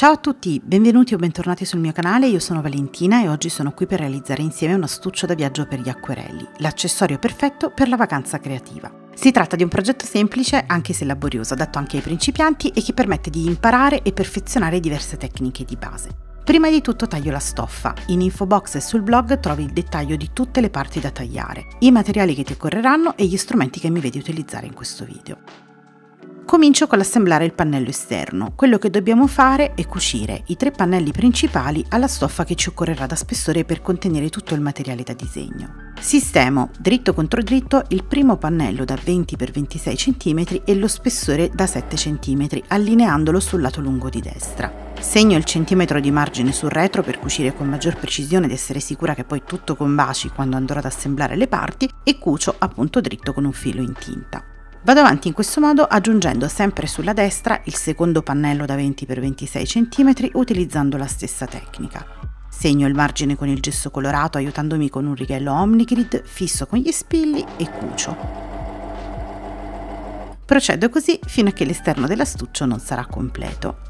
Ciao a tutti, benvenuti o bentornati sul mio canale, io sono Valentina e oggi sono qui per realizzare insieme un astuccio da viaggio per gli acquerelli, l'accessorio perfetto per la vacanza creativa. Si tratta di un progetto semplice, anche se laborioso, adatto anche ai principianti e che permette di imparare e perfezionare diverse tecniche di base. Prima di tutto taglio la stoffa. In info box e sul blog trovi il dettaglio di tutte le parti da tagliare, i materiali che ti occorreranno e gli strumenti che mi vedi utilizzare in questo video. Comincio con l'assemblare il pannello esterno. Quello che dobbiamo fare è cucire i tre pannelli principali alla stoffa che ci occorrerà da spessore per contenere tutto il materiale da disegno. Sistemo dritto contro dritto il primo pannello da 20 x 26 cm e lo spessore da 7 cm, allineandolo sul lato lungo di destra. Segno il centimetro di margine sul retro per cucire con maggior precisione ed essere sicura che poi tutto combaci quando andrò ad assemblare le parti e cucio appunto dritto con un filo in tinta. Vado avanti in questo modo aggiungendo sempre sulla destra il secondo pannello da 20 x 26 cm utilizzando la stessa tecnica. Segno il margine con il gesso colorato aiutandomi con un righello Omnigrid, fisso con gli spilli e cucio. Procedo così fino a che l'esterno dell'astuccio non sarà completo.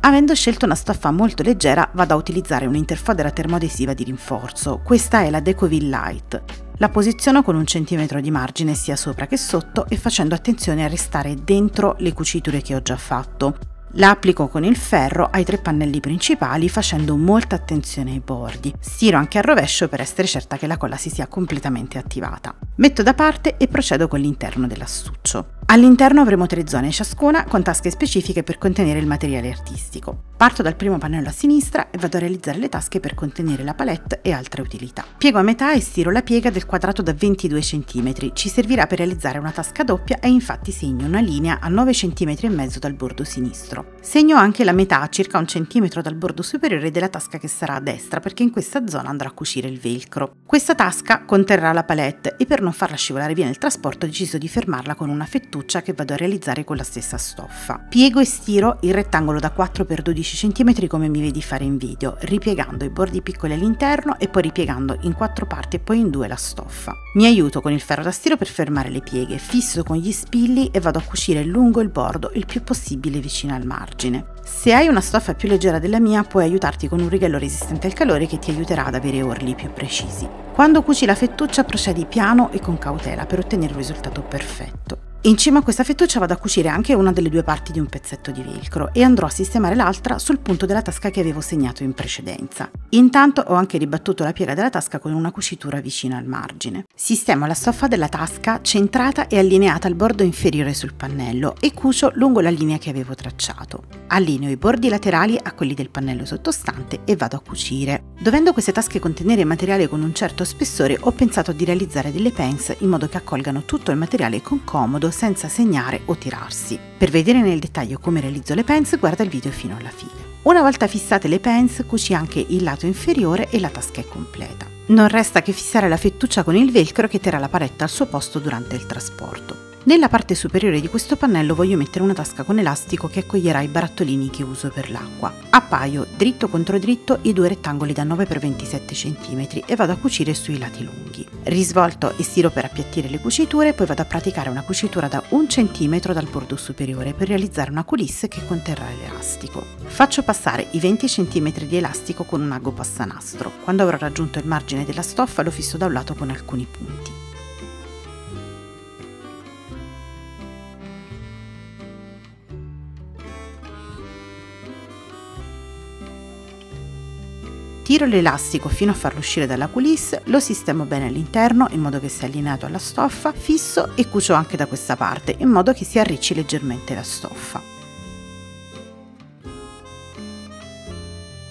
Avendo scelto una stoffa molto leggera vado a utilizzare un'interfodera termoadesiva di rinforzo, questa è la Decovil Light. La posiziono con un centimetro di margine sia sopra che sotto e facendo attenzione a restare dentro le cuciture che ho già fatto. La applico con il ferro ai tre pannelli principali facendo molta attenzione ai bordi. Stiro anche a rovescio per essere certa che la colla si sia completamente attivata. Metto da parte e procedo con l'interno dell'astuccio. All'interno avremo tre zone ciascuna con tasche specifiche per contenere il materiale artistico. Parto dal primo pannello a sinistra e vado a realizzare le tasche per contenere la palette e altre utilità. Piego a metà e stiro la piega del quadrato da 22 cm. Ci servirà per realizzare una tasca doppia e infatti segno una linea a 9 cm e mezzo dal bordo sinistro. Segno anche la metà, circa un centimetro dal bordo superiore della tasca che sarà a destra perché in questa zona andrà a cucire il velcro. Questa tasca conterrà la palette e per non farla scivolare via nel trasporto ho deciso di fermarla con una fettuccia fettuccia che vado a realizzare con la stessa stoffa. Piego e stiro il rettangolo da 4 x 12 cm come mi vedi fare in video, ripiegando i bordi piccoli all'interno e poi ripiegando in quattro parti e poi in due la stoffa. Mi aiuto con il ferro da stiro per fermare le pieghe, fisso con gli spilli e vado a cucire lungo il bordo il più possibile vicino al margine. Se hai una stoffa più leggera della mia puoi aiutarti con un righello resistente al calore che ti aiuterà ad avere orli più precisi. Quando cuci la fettuccia procedi piano e con cautela per ottenere un risultato perfetto. In cima a questa fettuccia vado a cucire anche una delle due parti di un pezzetto di velcro e andrò a sistemare l'altra sul punto della tasca che avevo segnato in precedenza. Intanto ho anche ribattuto la piega della tasca con una cucitura vicina al margine. Sistemo la stoffa della tasca centrata e allineata al bordo inferiore sul pannello e cucio lungo la linea che avevo tracciato. Allineo i bordi laterali a quelli del pannello sottostante e vado a cucire. Dovendo queste tasche contenere materiale con un certo spessore ho pensato di realizzare delle pence in modo che accolgano tutto il materiale con comodo senza segnare o tirarsi. Per vedere nel dettaglio come realizzo le pens guarda il video fino alla fine. Una volta fissate le pens cuci anche il lato inferiore e la tasca è completa. Non resta che fissare la fettuccia con il velcro che terrà la paletta al suo posto durante il trasporto. Nella parte superiore di questo pannello voglio mettere una tasca con elastico che accoglierà i barattolini che uso per l'acqua. Appaio dritto contro dritto i due rettangoli da 9 x 27 cm e vado a cucire sui lati lunghi. Risvolto e stiro per appiattire le cuciture, poi vado a praticare una cucitura da 1 cm dal bordo superiore per realizzare una coulisse che conterrà l'elastico. Faccio passare i 20 cm di elastico con un ago passanastro. Quando avrò raggiunto il margine della stoffa lo fisso da un lato con alcuni punti. Tiro l'elastico fino a farlo uscire dalla coulisse, lo sistemo bene all'interno in modo che sia allineato alla stoffa, fisso e cucio anche da questa parte in modo che si arricci leggermente la stoffa.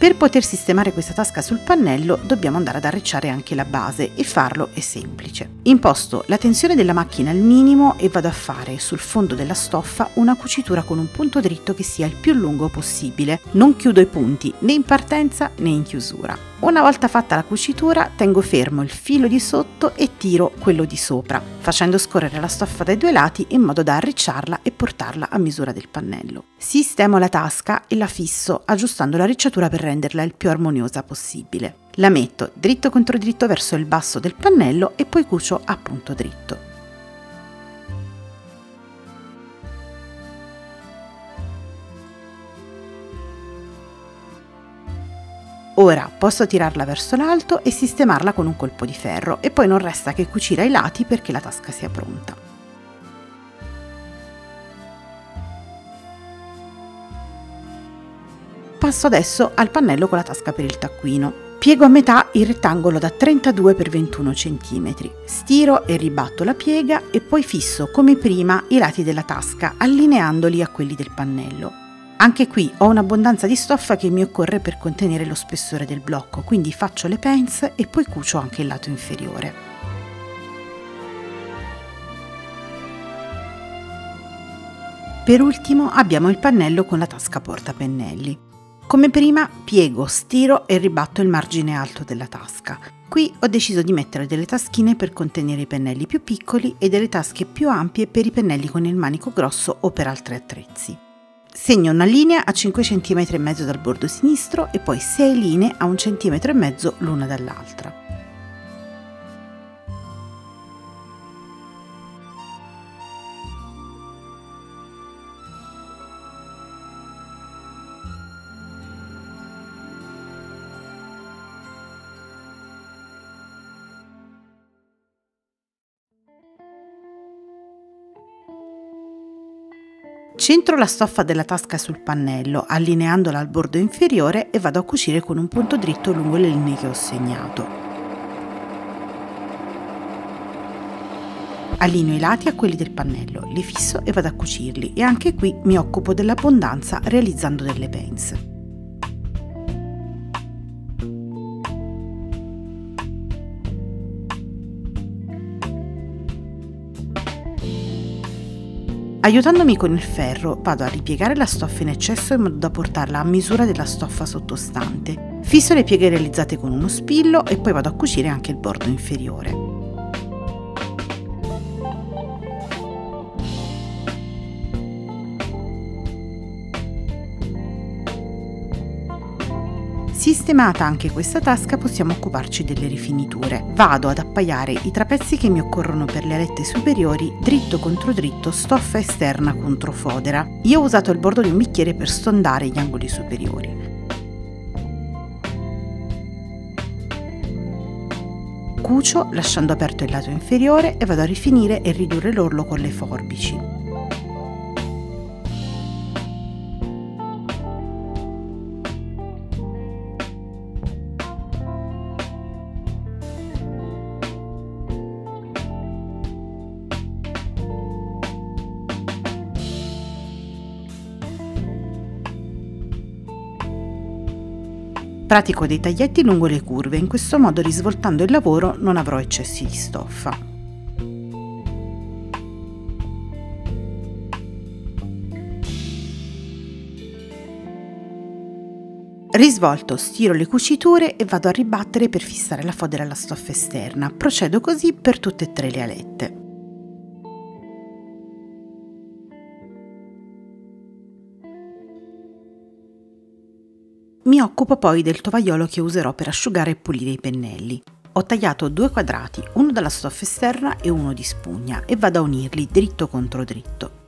Per poter sistemare questa tasca sul pannello dobbiamo andare ad arricciare anche la base e farlo è semplice. Imposto la tensione della macchina al minimo e vado a fare sul fondo della stoffa una cucitura con un punto dritto che sia il più lungo possibile. Non chiudo i punti né in partenza né in chiusura. Una volta fatta la cucitura tengo fermo il filo di sotto e tiro quello di sopra, facendo scorrere la stoffa dai due lati in modo da arricciarla e portarla a misura del pannello. Sistemo la tasca e la fisso aggiustando la ricciatura per renderla il più armoniosa possibile. La metto dritto contro dritto verso il basso del pannello e poi cucio a punto dritto. Ora posso tirarla verso l'alto e sistemarla con un colpo di ferro e poi non resta che cucire ai lati perché la tasca sia pronta. Passo adesso al pannello con la tasca per il taccuino. Piego a metà il rettangolo da 32 x 21 cm, stiro e ribatto la piega e poi fisso come prima i lati della tasca allineandoli a quelli del pannello. Anche qui ho un'abbondanza di stoffa che mi occorre per contenere lo spessore del blocco, quindi faccio le pence e poi cucio anche il lato inferiore. Per ultimo abbiamo il pannello con la tasca portapennelli. Come prima piego, stiro e ribatto il margine alto della tasca. Qui ho deciso di mettere delle taschine per contenere i pennelli più piccoli e delle tasche più ampie per i pennelli con il manico grosso o per altri attrezzi. Segno una linea a 5 cm e mezzo dal bordo sinistro e poi 6 linee a 1 cm e mezzo l'una dall'altra. Centro la stoffa della tasca sul pannello, allineandola al bordo inferiore e vado a cucire con un punto dritto lungo le linee che ho segnato. Allineo i lati a quelli del pannello, li fisso e vado a cucirli e anche qui mi occupo dell'abbondanza realizzando delle pence. Aiutandomi con il ferro vado a ripiegare la stoffa in eccesso in modo da portarla a misura della stoffa sottostante. Fisso le pieghe realizzate con uno spillo e poi vado a cucire anche il bordo inferiore. Sistemata anche questa tasca possiamo occuparci delle rifiniture. Vado ad appaiare i trapezzi che mi occorrono per le alette superiori dritto contro dritto, stoffa esterna contro fodera. Io ho usato il bordo di un bicchiere per stondare gli angoli superiori. Cucio lasciando aperto il lato inferiore e vado a rifinire e ridurre l'orlo con le forbici. Pratico dei taglietti lungo le curve, in questo modo risvoltando il lavoro non avrò eccessi di stoffa. Risvolto, stiro le cuciture e vado a ribattere per fissare la fodera alla stoffa esterna. Procedo così per tutte e tre le alette. Mi occupo poi del tovagliolo che userò per asciugare e pulire i pennelli. Ho tagliato due quadrati, uno dalla stoffa esterna e uno di spugna, e vado a unirli dritto contro dritto.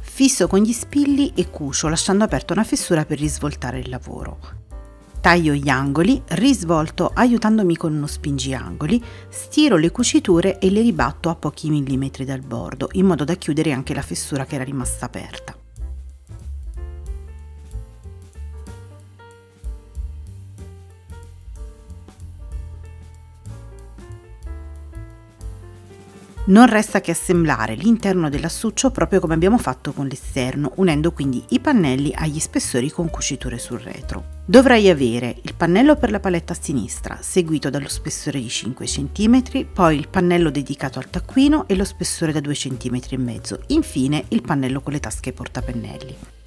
Fisso con gli spilli e cucio lasciando aperta una fessura per risvoltare il lavoro. Taglio gli angoli, risvolto aiutandomi con uno spingiangoli, stiro le cuciture e le ribatto a pochi millimetri dal bordo, in modo da chiudere anche la fessura che era rimasta aperta. Non resta che assemblare l'interno dell'astuccio proprio come abbiamo fatto con l'esterno, unendo quindi i pannelli agli spessori con cuciture sul retro. Dovrei avere il pannello per la paletta a sinistra, seguito dallo spessore di 5 cm, poi il pannello dedicato al taccuino e lo spessore da 2 cm e mezzo, infine il pannello con le tasche portapennelli.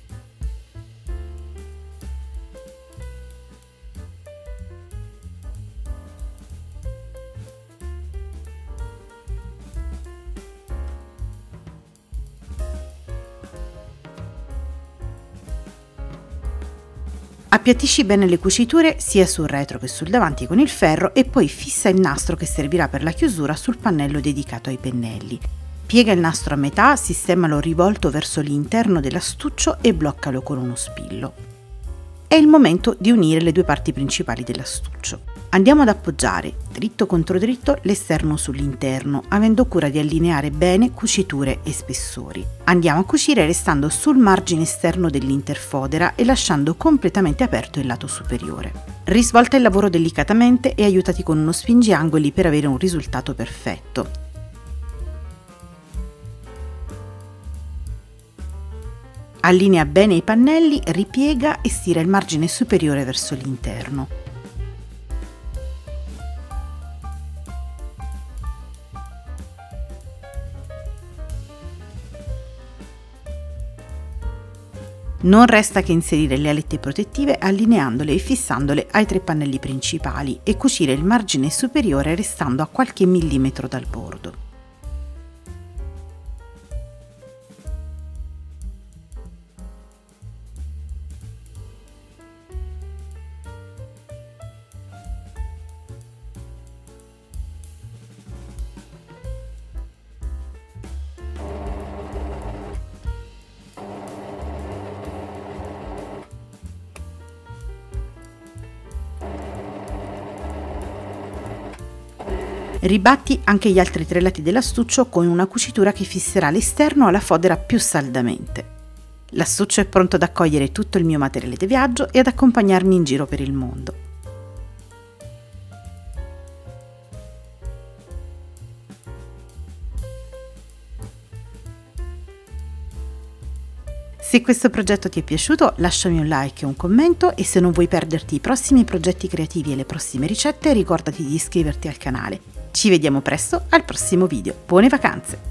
Appiattisci bene le cuciture sia sul retro che sul davanti con il ferro e poi fissa il nastro che servirà per la chiusura sul pannello dedicato ai pennelli. Piega il nastro a metà, sistemalo rivolto verso l'interno dell'astuccio e bloccalo con uno spillo. è il momento di unire le due parti principali dell'astuccio. Andiamo ad appoggiare dritto contro dritto l'esterno sull'interno, avendo cura di allineare bene cuciture e spessori. Andiamo a cucire restando sul margine esterno dell'interfodera e lasciando completamente aperto il lato superiore. Risvolta il lavoro delicatamente e aiutati con uno spingiangoli per avere un risultato perfetto. Allinea bene i pannelli, ripiega e stira il margine superiore verso l'interno. Non resta che inserire le alette protettive allineandole e fissandole ai tre pannelli principali e cucire il margine superiore restando a qualche millimetro dal bordo. Ribatti anche gli altri tre lati dell'astuccio con una cucitura che fisserà l'esterno alla fodera più saldamente. L'astuccio è pronto ad accogliere tutto il mio materiale di viaggio e ad accompagnarmi in giro per il mondo. Se questo progetto ti è piaciuto lasciami un like e un commento e se non vuoi perderti i prossimi progetti creativi e le prossime ricette ricordati di iscriverti al canale. Ci vediamo presto al prossimo video. Buone vacanze!